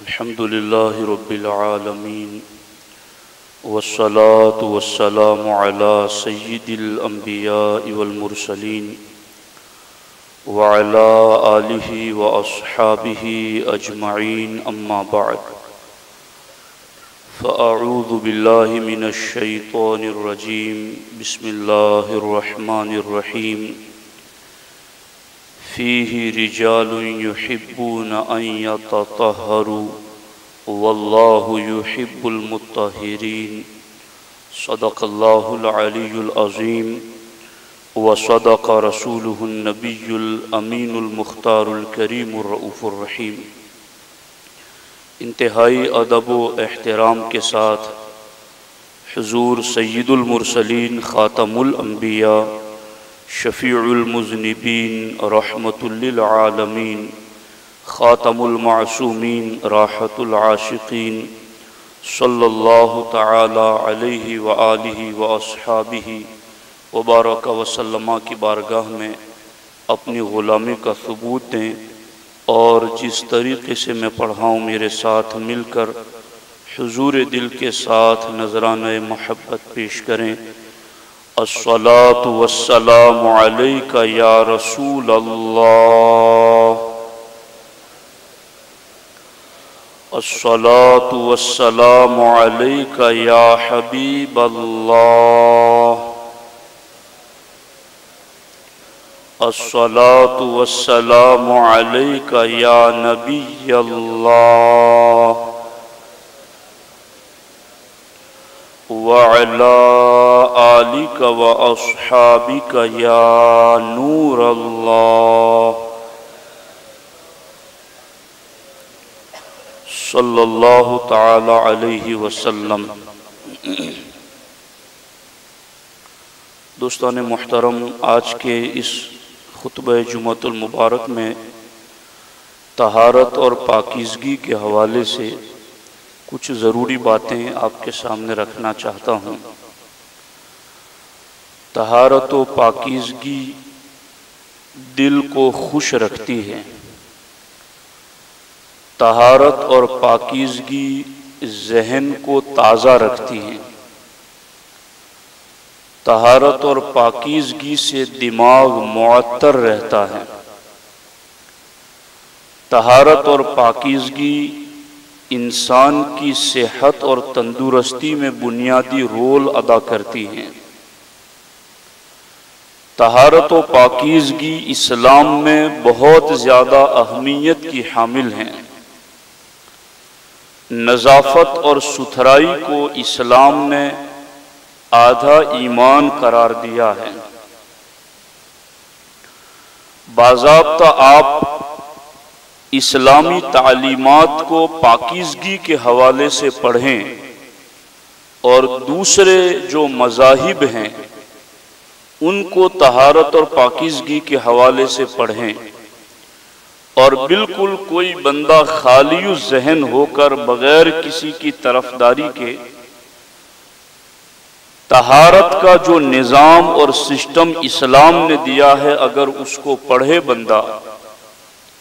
अल्हम्दुलिल्लाह रब्बिल आलमीन वस्सलातु वस्सलामु अला सय्यिदिल अंबिया वल मुरसलीन व अला आलिहि व अस्हाबिहि अजमईन अम्मा बाद फ़अऊज़ु बिल्लाहि मिनश शैतानिर रजीम बिस्मिल्लाहिर रहमानिर युहिब्बुल मुत्तहिरीन सदक़ल्लाहुल अलीयुल अज़ीम व सदक़ रसूलुहुन नबियुल अमीनुल मुख्तारुल करीमुर रऊफ़ुर रहीम इंतहाई अदब व एहतराम के साथ हुजूर सय्यिदुल मुरसलीन ख़ातमुल अंबिया शफ़ीउलमुज़निबीन रहमतुल्लिल आलमीन, ख़ातमुल मासूमीन, राहतुल आशिकीन, सल्लल्लाहु तआला अलैहि व आलिहि व अस्हाबिहि व बारक वसल्लमा की बारगाह में अपनी ग़ुलामी का सबूत दें और जिस तरीके से मैं पढ़ाऊँ मेरे साथ मिलकर, हुजूर दिल के साथ नजरान महब्बत पेश करें। अस्सलातु वस्सलामु अलैका या रसूल अल्लाह अस्सलातु वस्सलामु अलैका या हबीब अल्लाह अस्सलातु वस्सलामु अलैका या नबी अल्लाह वअला आलिका व अस्हाबिका या नूर अल्लाह सल्लल्लाहु ताला अलैहि वसल्लम दोस्तान मोहतरम आज के इस खुतब जुमतुल मुबारक में तहारत और पाकिजगी के हवाले से कुछ ज़रूरी बातें आपके सामने रखना चाहता हूँ तहारत व पाकिजगी दिल को खुश रखती है। तहारत और पाकिजगी जहन को ताज़ा रखती है। तहारत और पाकिजगी से दिमाग मुअत्तर रहता है। तहारत और पाकिजगी इंसान की सेहत और तंदुरुस्ती में बुनियादी रोल अदा करती हैं। तहारत पाकिजगी इस्लाम में बहुत ज़्यादा अहमियत की हामिल हैं। नज़ाफ़त और सुथराई को इस्लाम ने आधा ईमान करार दिया है। बाजाबता आप इस्लामी तालीमत को पाकिजगी के हवाले से पढ़ें और दूसरे जो मजाहिब हैं उनको तहारत और पाकिजगी के हवाले से पढ़ें। और बिल्कुल कोई बंदा खाली जहन होकर बगैर किसी की तरफदारी के तहारत का जो निज़ाम और सिस्टम इस्लाम ने दिया है, अगर उसको पढ़े बंदा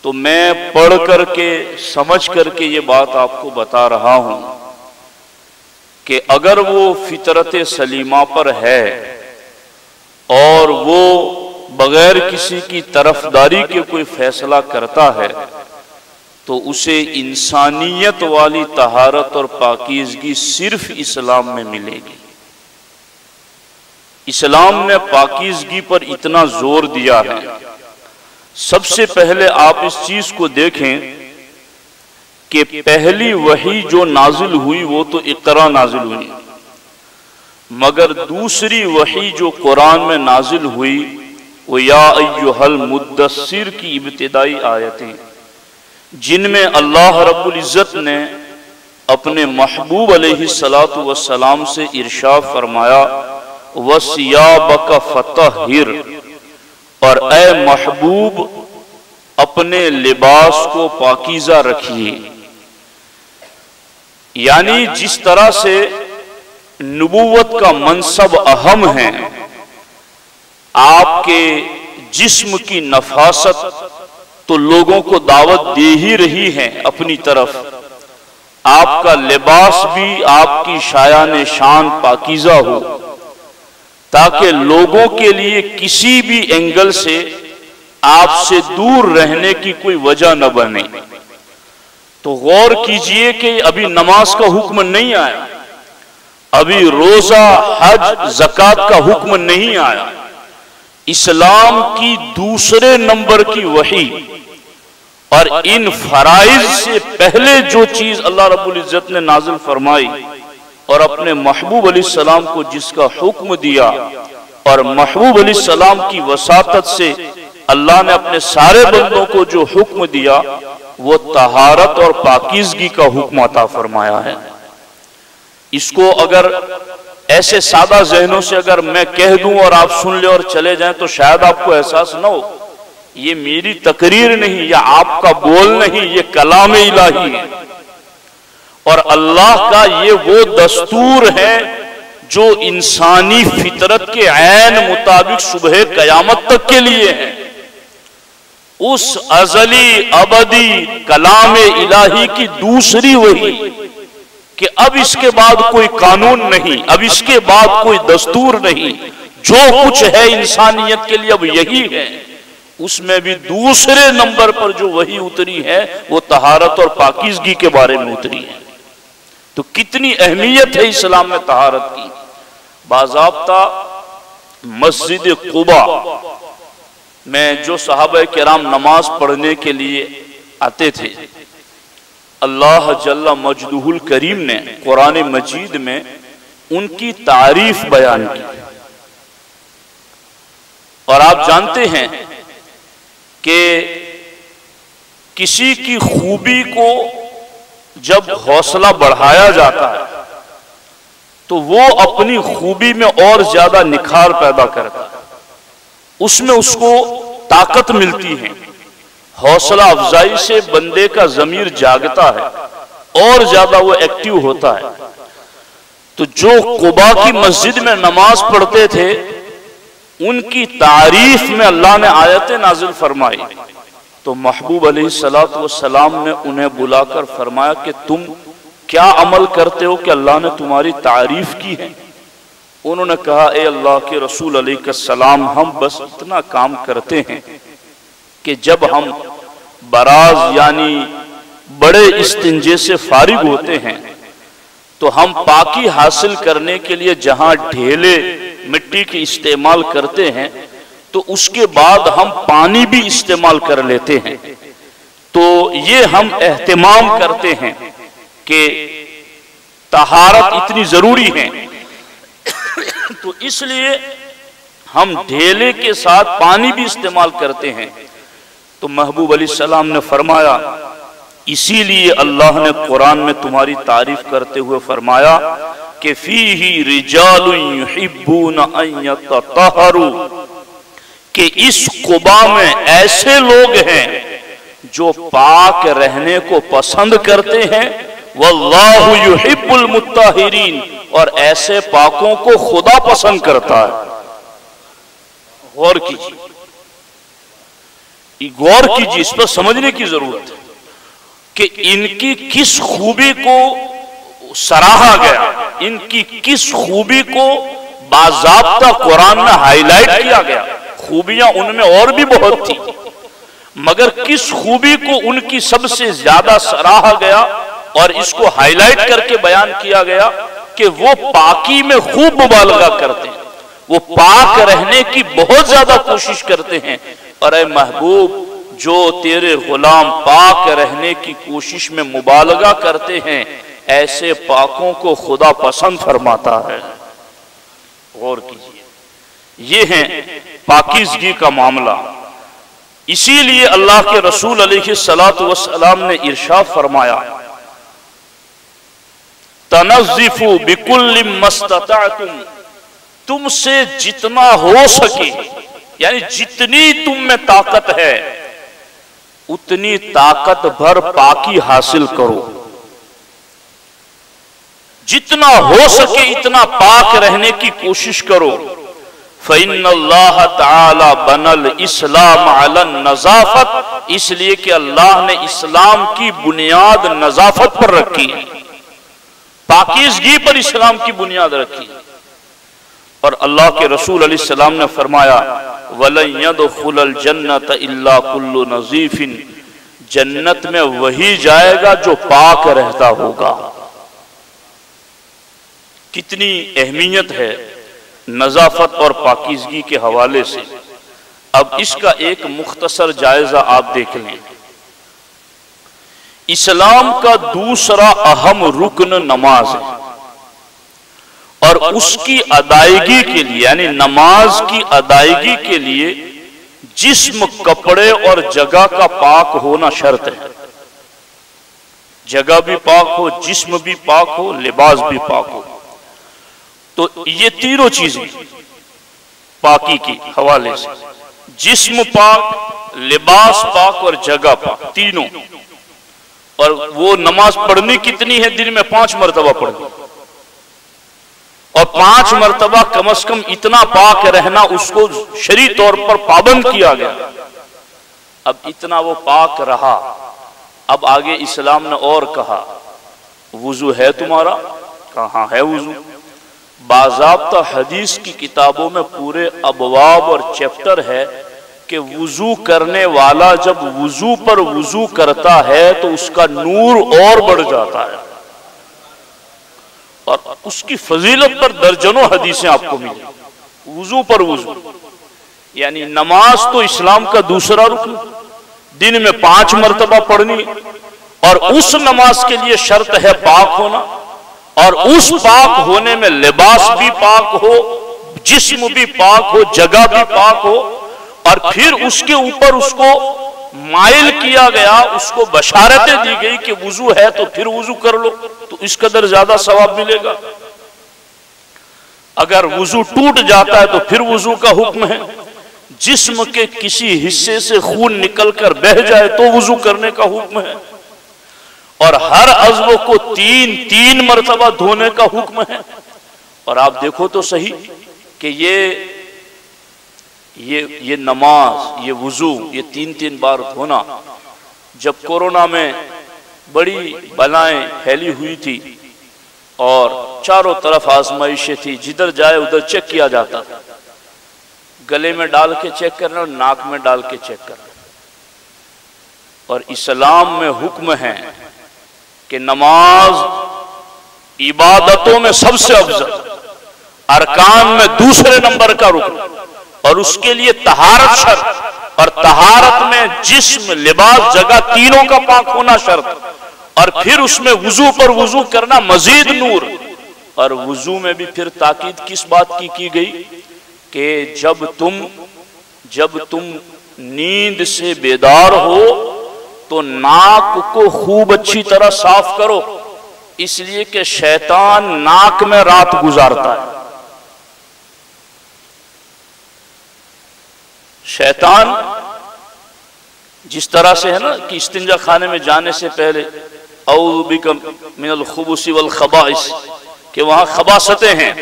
तो मैं पढ़ करके, समझ करके ये बात आपको बता रहा हूँ कि अगर वो फितरत सलीमा पर है और वो बगैर किसी की तरफदारी के कोई फैसला करता है तो उसे इंसानियत वाली तहारत और पाकिजगी सिर्फ़ इस्लाम में मिलेगी। इस्लाम ने पाकिजगी पर इतना ज़ोर दिया है। सबसे पहले आप इस चीज़ को देखें कि पहली वही जो नाजिल हुई, वो तो इकरा नाजिल हुई। मगर दूसरी वही जो कुरान में नाजिल हुई, वो या अय्युहल मुद्दसिर की इब्तदाई आयतें। जिनमें अल्लाह रब्बुल इज़्ज़त ने अपने महबूब अलैहिस्सलातु वस्सलाम से इरशाद फरमाया वसियाब का फतहिर और ए महबूब, अपने लिबास को पाकिजा रखिए। यानी जिस तरह से नबूवत का मनसब अहम है। आपके जिस्म की नफासत तो लोगों को दावत दे ही रही है अपनी तरफ़। आपका लिबास भी आपकी शायान शान पाकिजा हो। ताकि लोगों के लिए किसी भी एंगल से आपसे दूर रहने की कोई वजह न बने। तो गौर कीजिए कि अभी नमाज़ का हुक्म नहीं आया। अभी रोजा, हज, जक़ात का हुक्म नहीं आया। इस्लाम की दूसरे नंबर की वही। और इन फराइज से पहले जो चीज़ अल्लाह रब्बुल इज़्ज़त ने नाजिल फरमाई, और अपने महबूब अली सलाम को जिसका हुक्म दिया, और महबूब अली सलाम की वसात से अल्लाह ने अपने सारे बंदों को जो हुक्म दिया, वो तहारत और पाकिजगी का हुक्म अता फरमाया है। इसको अगर ऐसे सादा जहनों से अगर मैं कह दूँ और आप सुन ले और चले जाएँ तो शायद आपको एहसास ना हो। ये मेरी तकरीर नहीं, या आपका बोल नहीं, ये कलाम इलाही है। और अल्लाह का ये वो दस्तूर है जो इंसानी फितरत के ऐन मुताबिक सुबह कयामत तक के लिए है। उस अजली अबदी कलाम इलाही की दूसरी वही कि अब इसके बाद कोई कानून नहीं, अब इसके बाद कोई दस्तूर नहीं। जो कुछ है इंसानियत के लिए अब यही है। उसमें भी दूसरे नंबर पर जो वही उतरी है, वो तहारत और पाकिजगी के बारे में उतरी है। तो कितनी अहमियत है इस्लाम में तहारत की? बाजाबता मस्जिद कुबा। में जो साहब कराम नमाज़ पढ़ने के लिए आते थे अल्लाह जल्ला मजदूल करीम ने कुरान मजीद में उनकी तारीफ़ बयान की। और आप जानते हैं कि किसी की खूबी को जब हौसला बढ़ाया जाता है तो वो अपनी खूबी में और ज़्यादा निखार पैदा करता है। उसमें उसको ताकत मिलती है। हौसला अफजाई से बंदे का जमीर जागता है और ज़्यादा वो एक्टिव होता है। तो जो कुबा की मस्जिद में नमाज़ पढ़ते थे, उनकी तारीफ़ में अल्लाह ने आयत नाजिल फरमाई। तो महबूब अली सलात सलाम ने उन्हें बुलाकर फरमाया कि तुम क्या अमल करते हो कि अल्लाह ने तुम्हारी तारीफ़ की है? उन्होंने कहा, ए अल्लाह के रसूल अली का सलाम हम बस इतना काम करते हैं कि जब हम बराज यानी बड़े इस्तिंजे से फारिग होते हैं तो हम पाकी हासिल करने के लिए जहाँ ढेले मिट्टी के इस्तेमाल करते हैं तो उसके बाद हम पानी भी इस्तेमाल कर लेते हैं। तो ये हम एहतमाम करते हैं कि तहारत इतनी ज़रूरी है। तो इसलिए हम ढेले के साथ पानी भी इस्तेमाल करते हैं। तो महबूब अली सलाम ने फरमाया, इसीलिए अल्लाह ने कुरान में तुम्हारी तारीफ़ करते हुए फरमाया कि फ़ी ही रिजालू कि इस कुबा में ऐसे लोग हैं जो पाक रहने को पसंद करते हैं वल्लाहुल मुताहिरीन और ऐसे पाकों को खुदा पसंद करता है। गौर कीजिए। गौर कीजिए इस पर समझने की ज़रूरत है कि इनकी किस खूबी को सराहा गया इनकी किस खूबी को बाजाबता कुरान में हाईलाइट किया गया। खूबियाँ उनमें और भी बहुत थी मगर किस खूबी को उनकी सबसे ज़्यादा सराहा गया और इसको हाईलाइट करके बयान किया गया कि वो पाकी में खूब मुबालगा करते हैं। वो पाक रहने की बहुत ज़्यादा कोशिश करते हैं। अरे महबूब, जो तेरे गुलाम पाक रहने की कोशिश में मुबालगा करते हैं, ऐसे पाकों को खुदा पसंद फरमाता है। गौर कीजिए। ये है पाकिजगी का मामला। इसीलिए अल्लाह के रसूल सलात वसलाम ने इरशाद फरमाया तनजीफू बिकुल मस्तता तुम तुमसे जितना हो सके, यानी जितनी तुम में ताकत है, उतनी ताकत भर पाकी हासिल करो। जितना हो सके, इतना पाक रहने की कोशिश करो। फ़ैन अल्लाह ताला बनल इस्लाम नजाफत, इसलिए कि अल्लाह ने इस्लाम की बुनियाद नजाफत पर रखी। है पाकिजगी पर इस्लाम की बुनियाद रखी। और अल्लाह के रसूल सलाम ने फरमाया वलयदुल जन्नत इल्ला कुल्लु नजीफिन जन्नत में वही जाएगा जो पाक रहता होगा। कितनी अहमियत है नजाफत और पाकिजगी के हवाले से। अब इसका एक मुख्तसर जायजा आप देख लें इस्लाम का दूसरा अहम रुकन नमाज़ है। और उसकी अदायगी के लिए, यानी नमाज़ की अदायगी के लिए जिस्म, कपड़े और जगह का पाक होना शर्त है। जगह भी पाक हो, जिस्म भी पाक हो, लिबास भी पाक हो। तो ये तीनों चीज़ें पाकी के हवाले से। जिस्म पाक, लिबास पाक और जगह पाक, तीनों। और वो नमाज़ पढ़नी कितनी है दिन में? पाँच मरतबा पढ़नी। और पाँच मरतबा कम अज कम इतना पाक रहना उसको शरी तौर पर पाबंद किया गया। अब इतना वो पाक रहा। अब आगे इस्लाम ने और कहा, वज़ू है तुम्हारा? कहा है वज़ू? बाजाबता हदीस की किताबों में पूरे अबवाब और चैप्टर है कि वज़ू करने वाला जब वज़ू पर वज़ू करता है तो उसका नूर और बढ़ जाता है। और उसकी फजीलत पर दर्जनों हदीसें आपको मिली। वज़ू पर वज़ू। यानी नमाज़ तो इस्लाम का दूसरा रुकन दिन में पाँच मरतबा पढ़नी और उस नमाज़ के लिए शर्त है पाक होना और उस पाक होने में लिबास भी पाक हो, जिस्म भी पाक हो, जगह भी पाक हो और फिर उसके ऊपर उसको माइल किया गया, उसको बशारतें दी गई कि वज़ू है तो फिर वज़ू कर लो तो इस कदर ज़्यादा सवाब मिलेगा। अगर वज़ू टूट जाता है तो फिर वज़ू का हुक्म है। जिस्म के किसी हिस्से से खून निकलकर बह जाए तो वज़ू करने का हुक्म है। और हर अजब को तीन तीन मरतबा धोने का हुक्म है। और आप देखो तो सही कि ये ये ये नमाज़, ये वज़ू, ये तीन तीन बार धोना। जब कोरोना में बड़ी बलाएँ फैली हुई थी और चारों तरफ़ आजमाइशें थी, जिधर जाए उधर चेक किया जाता था। गले में डाल के चेक करना और नाक में डाल के चेक करना। और इस्लाम में हुक्म है कि नमाज़ इबादतों में सबसे अफजल, अरकान में दूसरे नंबर का रुकन। और उसके लिए तहारत शर्त। और तहारत में जिस्म, लिबास, जगह तीनों का पाक होना शर्त। और फिर उसमें वज़ू पर वज़ू करना मजीद नूर। और वज़ू में भी फिर ताकीद किस बात की की गई? कि जब तुम जब तुम नींद से बेदार हो तो नाक को खूब अच्छी तरह साफ़ करो। इसलिए कि शैतान नाक में रात गुजारता है। शैतान जिस तरह से है ना कि इस्तिंजा खाने में जाने से पहले मिनल खबूसी वल खबाइस, कि वहाँ खबासतें हैं।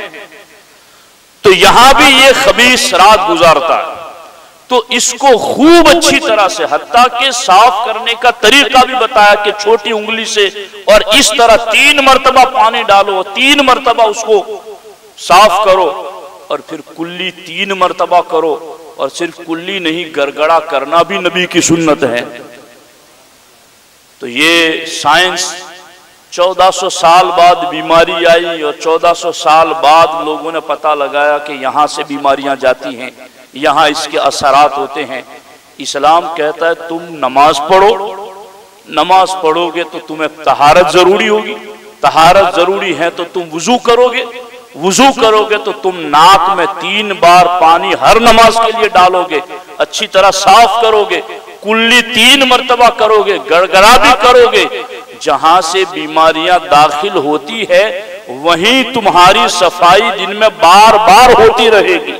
तो यहाँ भी ये खबीस रात गुजारता है। तो इसको खूब अच्छी तरह से हत्या के साफ़ करने का तरीका भी बताया कि छोटी उंगली से, और इस तरह तीन मरतबा पानी डालो तीन मरतबा उसको साफ़ करो, और फिर कुल्ली तीन मरतबा करो। और सिर्फ़ कुल्ली नहीं, गड़गड़ा करना भी नबी की सुन्नत है। तो ये साइंस 1400 साल बाद बीमारी आई और 1400 साल बाद लोगों ने पता लगाया कि यहाँ से बीमारियाँ जाती हैं, यहाँ इसके असरात होते हैं। इस्लाम कहता है, तुम नमाज़ पढ़ो। नमाज़ पढ़ोगे तो तुम्हें तहारत ज़रूरी होगी। तहारत ज़रूरी है तो तुम वज़ू करोगे। वज़ू करोगे तो तुम नाक में तीन बार पानी हर नमाज़ के लिए डालोगे, अच्छी तरह साफ़ करोगे, कुल्ली तीन मरतबा करोगे, गड़गड़ा भी करोगे। जहाँ से बीमारियाँ दाखिल होती है, वहीं तुम्हारी सफ़ाई दिन में बार बार होती रहेगी।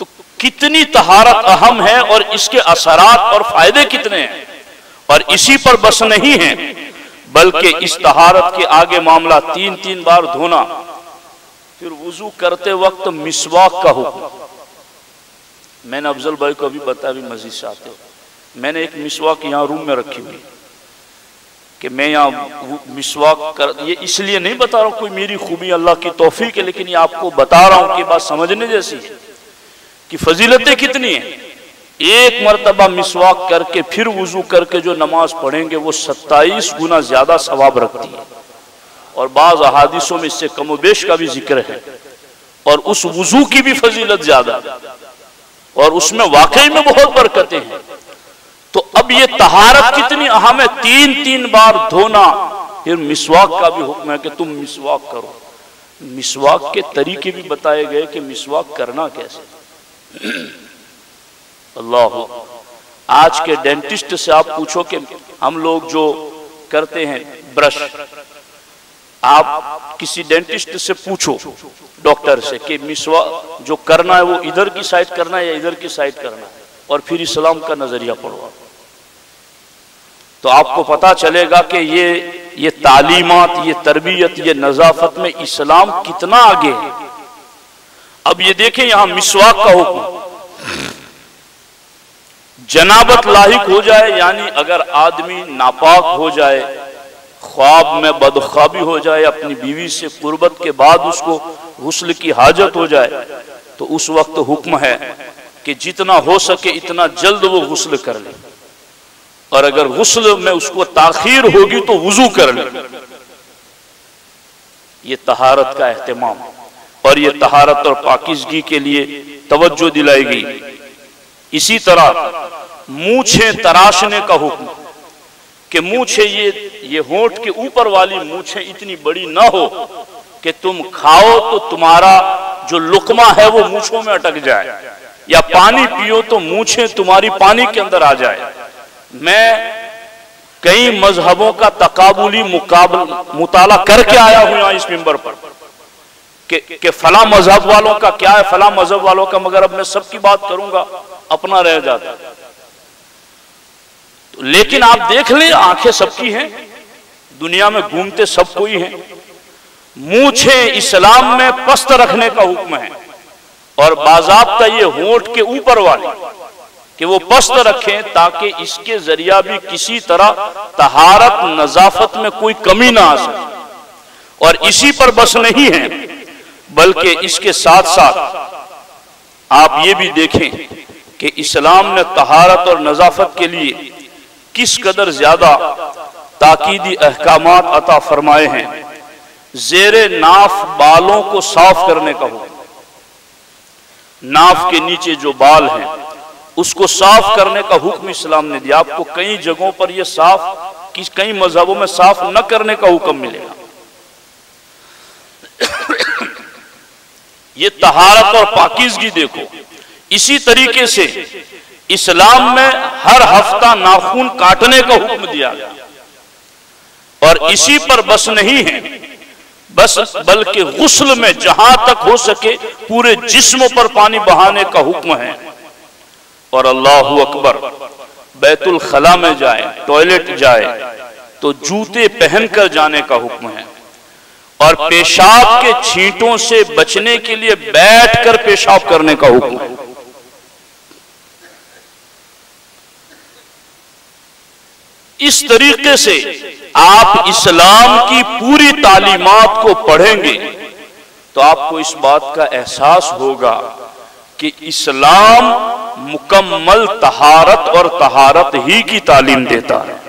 तो कितनी तहारत अहम है और इसके असरात और फ़ायदे कितने हैं? और इसी पर बस नहीं है। बल्कि इस तहारत के आगे मामला तीन तीन बार धोना। फिर वज़ू करते वक्त मिसवाक का हुक्म। मैंने अफजल भाई को अभी बताया भी मजीद से आते हो मैंने एक मिसवाक यहाँ रूम में रखी हुई कि मैं यहाँ मिसवाक कर ये इसलिए नहीं बता रहा हूँ कोई मेरी खूबी अल्लाह की तोफीक है लेकिन ये आपको बता रहा हूँ कि बात समझने जैसी कि फजीलतें कितनी हैं। एक मरतबा मिसवाक करके, फिर वज़ू करके जो नमाज़ पढ़ेंगे, वो सत्ताईस गुना ज़्यादा सवाब रखती है। और बाज अहादिसों में इससे कमोबेश का भी ज़िक्र है। और उस वज़ू की भी फजीलत ज़्यादा। और उसमें वाकई में बहुत बरकतें हैं। तो अब ये तहारत कितनी अहम है? तीन तीन बार धोना। फिर मिसवाक का भी हुक्म है कि तुम मिसवाक करो। मिसवाक के तरीके भी बताए गए कि मिसवाक करना कैसे? अल्लाह आज के डेंटिस्ट से आप पूछो कि हम लोग जो करते हैं ब्रश, आप किसी डेंटिस्ट से पूछो डॉक्टर से कि मिसवा जो करना है वो इधर की साइड करना है या इधर की साइड करना है? और फिर इस्लाम का नज़रिया पढ़ो तो आपको पता चलेगा कि ये ये तालीमत, ये तरबियत, ये नजाफत में इस्लाम कितना आगे है। अब ये देखें यहाँ मिसवाक का हुक्म। जनाबत लाहिक हो जाए, यानी अगर आदमी नापाक हो जाए, ख्वाब में बदख्वाबी हो जाए, अपनी बीवी से कुर्बत के बाद उसको गुस्ल की हाजत हो जाए तो उस वक्त हुक्म है कि जितना हो सके इतना जल्द वो गुस्ल कर ले। और अगर गुस्ल में उसको ताखीर होगी तो वज़ू कर ले। ये तहारत का एहतमाम। और ये तहारत और पाकिजगी के लिए तवज्जो दिलाई गई। इसी तरह मूछे तराशने का हुक्म। कि मूछे ये ये होठ के ऊपर वाली मूछे इतनी बड़ी ना हो कि तुम खाओ तो तुम्हारा जो लुकमा है वो मूछों में अटक जाए। या पानी पियो तो मूछे तुम्हारी पानी के अंदर आ जाए। मैं कई मजहबों का तकाबुली मुकाबल, मुताला करके आया हूँ यहाँ इस मेंबर पर। कि, कि फला मज़हब वालों का क्या है फला मज़हब वालों का मगर अब मैं सबकी बात करूँगा अपना रह जाता तो लेकिन आप देख ले आँखें सबकी हैं दुनिया में घूमते सब कोई हैं मूछे इस्लाम में पस्त रखने का हुक्म है और बाजाबता ये होठ के ऊपर वाले कि वो पस्त रखें ताकि इसके ज़रिया भी किसी तरह तहारत नजाफत में कोई कमी ना आ सके। और इसी पर बस नहीं है बल्कि इसके साथ साथ आप ये भी देखें कि इस्लाम ने तहारत और नजाफत के लिए किस कदर ज़्यादा ताकीदी अहकाम अता फरमाए हैं? जेर नाफ बालों को साफ़ करने का हुक्म नाफ के नीचे जो बाल हैं उसको साफ़ करने का हुक्म इस्लाम ने दिया। आपको कई जगहों पर यह साफ़ किस कई मजहबों में साफ़ न करने का हुक्म मिलेगा। ये तहारत और पाकिजगी देखो। इसी तरीके से इस्लाम में हर हफ़्ता नाखून काटने का हुक्म दिया गया। और इसी पर बस नहीं है, बस बल्कि गुस्ल में जहाँ तक हो सके पूरे जिस्म पर पानी बहाने का हुक्म है। और अल्लाह अकबर, बैतुल खला में जाए, टॉयलेट जाए तो जूते पहनकर जाने का हुक्म है। और पेशाब के छींटों से बचने के लिए बैठकर पेशाब करने का हुक्म। है इस तरीके से आप इस्लाम की पूरी तालीमात को पढ़ेंगे तो आपको इस बात का एहसास होगा कि इस्लाम मुकम्मल तहारत और तहारत ही की तालीम देता है।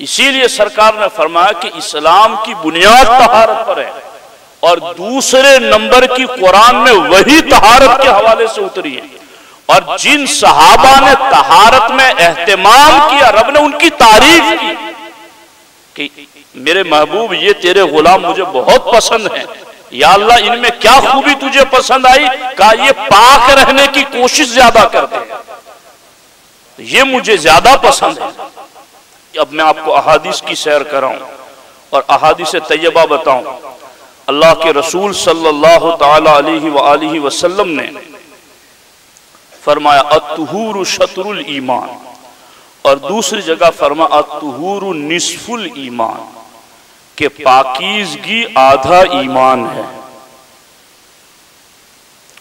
इसीलिए सरकार ने फरमाया कि इस्लाम की बुनियाद तहारत पर है और दूसरे नंबर की कुरान में वही तहारत के हवाले से उतरी है। और जिन सहाबा ने तहारत में एहतमाम किया, रब ने उनकी तारीफ़ की कि मेरे महबूब, ये तेरे गुलाम मुझे बहुत पसंद है। या अल्लाह, इनमें क्या खूबी तुझे पसंद आई? का ये पाक रहने की कोशिश ज़्यादा करते ये मुझे ज़्यादा पसंद है। अब मैं आपको अहादिस की सैर कराऊं और अहादिस तैयबा बताऊँ। अल्लाह के रसूल सल्लल्लाहु अलैहि वसल्लम ने फरमाया, अतहूर शतरुल ईमान। और दूसरी जगह फरमा, अतहूर निसफुल ईमान। के पाकिजगी आधा ईमान है।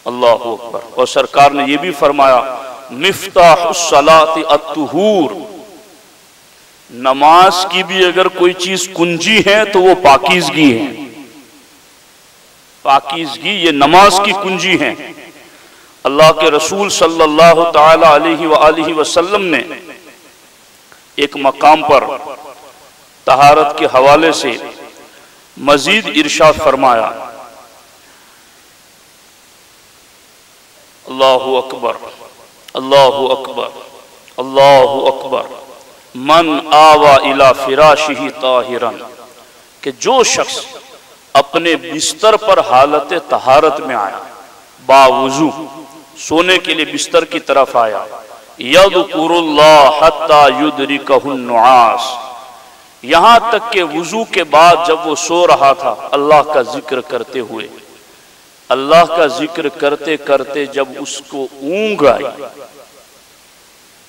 अल्लाह अकबर। और सरकार ने यह भी फरमाया मिफ्ताहसलात अतहूर। नमाज़ की भी अगर कोई चीज़ कुंजी है तो वो पाकिजगी है। पाकिजगी, ये नमाज़ की कुंजी है। अल्लाह के रसूल सल्लल्लाहु अलैहि वसल्लम ने एक मकाम पर तहारत के हवाले से मजीद इरशाद फरमाया, अल्लाह अकबर अल्लाह अकबर अल्लाह अकबर। मन आवा इला फिराश ही ताहिरन, कि जो शख्स अपने बिस्तर पर हालत तहारत में आया, बावजू सोने के लिए बिस्तर की तरफ़ आया यदुल्लास यहाँ तक के वज़ू के बाद जब वो सो रहा था, अल्लाह का ज़िक्र करते हुए, अल्लाह का ज़िक्र करते करते जब उसको ऊंग आई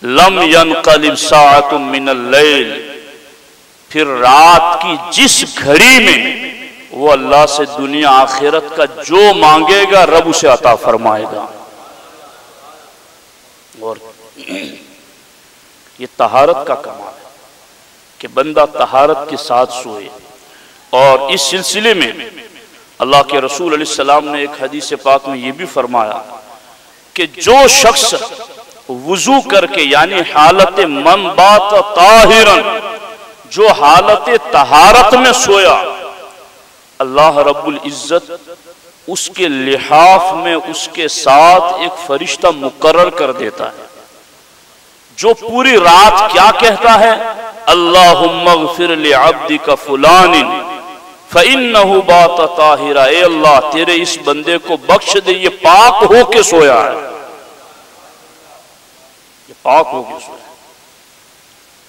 लम यन कलिब सात मिनल फिर रात की जिस घड़ी में वो अल्लाह से दुनिया आखिरत का जो मांगेगा, रब उसे अता फरमाएगा। और ये तहारत का कमाल है कि बंदा तहारत के साथ सोए। और इस सिलसिले में अल्लाह के रसूल सलाम ने एक हदीस पाक में ये भी फरमाया कि जो शख्स वज़ू करके, यानी हालत मन बात ताहिरन, जो हालत तहारत में सोया। अल्लाह रब्बुल इज़्ज़त उसके लिहाफ में उसके साथ एक फरिश्ता मुकर्र कर देता है, जो पूरी रात क्या कहता है? अल्लाह फिर अब्दी का फुलान फ़िन बात ताहिरा अल्लाह, तेरे इस बंदे को बख्श दे, ये पाक हो के सोया है। पाक हो गया सोया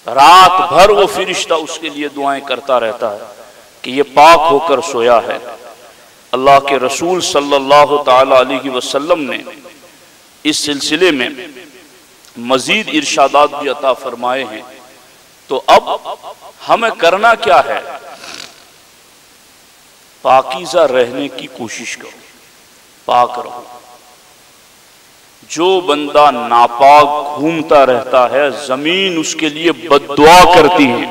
रात भर वो फिरिश्ता उसके लिए दुआएँ करता रहता है कि ये पाक होकर सोया है। अल्लाह के रसूल सल्लल्लाहु अलैहि वसल्लम ने इस सिलसिले में मजीद इर्शादात भी अता फरमाए हैं। तो अब हमें करना क्या है? पाकिजा रहने की कोशिश करो, पाक रहो। जो बंदा नापाक घूमता रहता है, ज़मीन उसके लिए बदुआ करती है।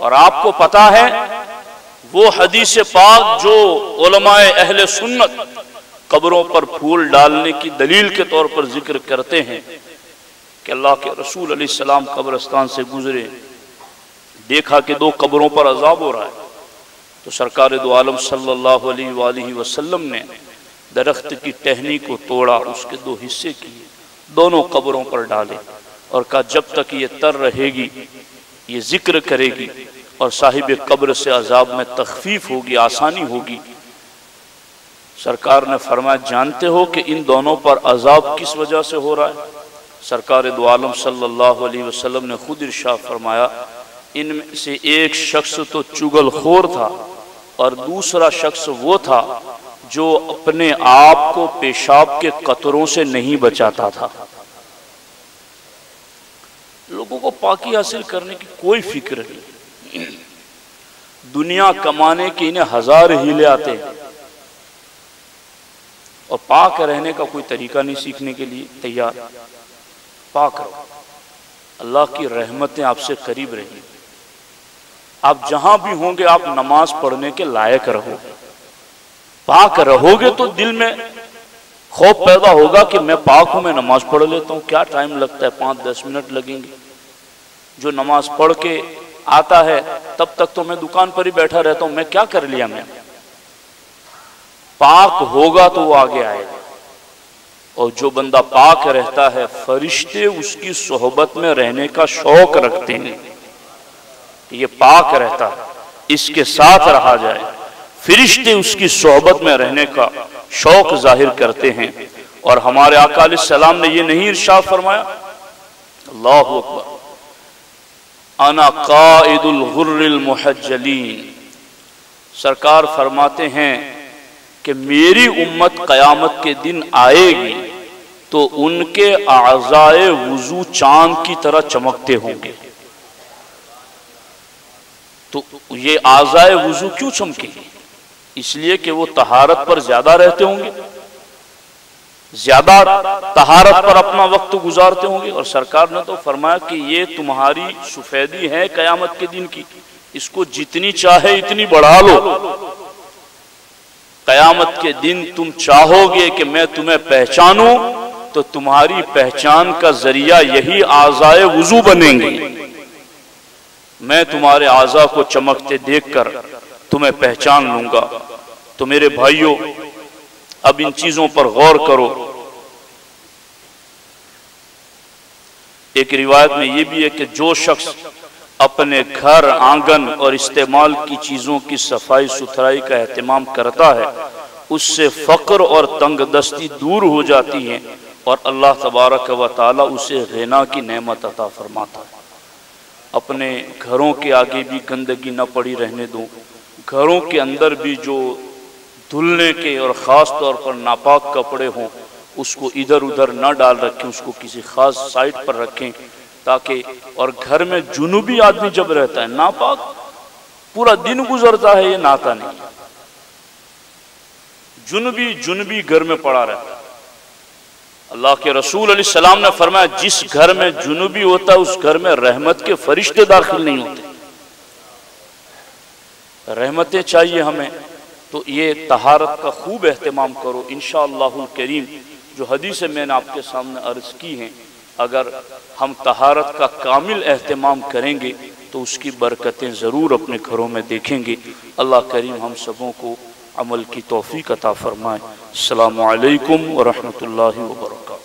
और आपको पता है, वो हदीस पाक जो ओलमाए अहले सुन्नत कब्रों पर फूल डालने की दलील के तौर पर ज़िक्र करते हैं कि अल्लाह के रसूल अली सलाम कब्रस्तान से गुजरे, देखा कि दो कब्रों पर अजाब हो रहा है। तो सरकार दो आलम सल्लल्लाहु अलैहि वसल्लम ने दरख्त की टहनी को तोड़ा, उसके दो हिस्से किए, दोनों कब्रों पर डाले और कहा, जब तक ये तर रहेगी, ये ज़िक्र करेगी और साहिब कब्र से अजाब में तखफीफ होगी, आसानी होगी। सरकार ने फरमाया, जानते हो कि इन दोनों पर अजाब किस वजह से हो रहा है? सरकार दो आलम सल्लल्लाहु अलैहि वसल्लम ने खुद इरशाद फरमाया, इनमें से एक शख्स तो चुगल खोर था और दूसरा शख्स वो था जो अपने आप को पेशाब के कतरों से नहीं बचाता था। लोगों को पाकी हासिल करने की कोई फ़िक्र नहीं। दुनिया कमाने के इन्हें हज़ार हीले आते हैं। और पाक रहने का कोई तरीका नहीं सीखने के लिए तैयार। पाक रहो। अल्लाह की रहमतें आपसे करीब रहेंगी आप जहाँ भी होंगे, आप नमाज़ पढ़ने के लायक रहो पाक रहोगे तो दिल में खौफ पैदा होगा कि मैं पाक हूँ, मैं नमाज़ पढ़ लेता हूँ। क्या टाइम लगता है? पाँच, दस मिनट लगेंगे। जो नमाज़ पढ़ के आता है, तब तक तो मैं दुकान पर ही बैठा रहता हूँ। मैं क्या कर लिया मैं? पाक होगा तो वो आगे आएगा। और जो बंदा पाक रहता है, फरिश्ते उसकी सोहबत में रहने का शौक रखते हैं ये पाक रहता है इसके साथ रहा जाए। फरिश्ते उसकी सोहबत में रहने का शौक ज़ाहिर करते हैं। और हमारे अकाल सलाम ने यह नहीं इर्शा फरमाया, अल्लाह अकबर। अना सरकार फरमाते हैं कि मेरी उम्मत कयामत के दिन आएगी तो उनके आजाए वज़ू चाँद की तरह चमकते होंगे। तो ये आजाए वज़ू क्यों चमकेंगे? इसलिए कि वो तहारत पर ज़्यादा रहते होंगे। ज़्यादा तहारत पर अपना वक्त गुजारते होंगे। और सरकार ने तो फरमाया कि ये तुम्हारी सफेदी है कयामत के दिन की। इसको जितनी चाहे इतनी बढ़ा लो। कयामत के दिन तुम चाहोगे कि मैं तुम्हें पहचानूं तो तुम्हारी पहचान का ज़रिया यही आजाए वज़ू बनेंगे। मैं तुम्हारे आजा को चमकते देखकर तुम्हें पहचान लूँगा। तो मेरे भाइयों, अब इन चीज़ों पर गौर करो। एक रिवायत में यह भी है कि जो शख्स अपने घर, आँगन और इस्तेमाल की चीज़ों की सफ़ाई सुथराई का अहतमाम करता है, उससे फ़क्र और तंग दस्ती दूर हो जाती है और अल्लाह तबारक व ताली उसे गना की नेमत अता फरमाता है। अपने घरों के आगे भी गंदगी न पड़ी रहने दो। घरों के अंदर भी जो धुलने के और ख़ास तौर पर नापाक कपड़े हों, उसको इधर उधर ना डाल रखें, उसको किसी ख़ास साइड पर रखें, ताकि और घर में जुनूबी आदमी जब रहता है, नापाक पूरा दिन गुजरता है, ये नाता नहीं। जुनबी जुनबी घर में पड़ा रहता है। अल्लाह के रसूल सलाम ने फरमाया, जिस घर में जुनूबी होता है, उस घर में रहमत के फरिश्ते दाखिल नहीं होते। रहमतें चाहिए हमें तो ये तहारत का खूब अहतमाम करो। इन करीम, जो हदीस मैंने आपके सामने अर्ज़ की हैं, अगर हम तहारत का कामिल अहतमाम करेंगे तो उसकी बरकतें ज़रूर अपने घरों में देखेंगे। अल्लाह करीम हम सबों को अमल की तोफ़ी अता फ़रमाए। अल्लाम वरहमल वर्का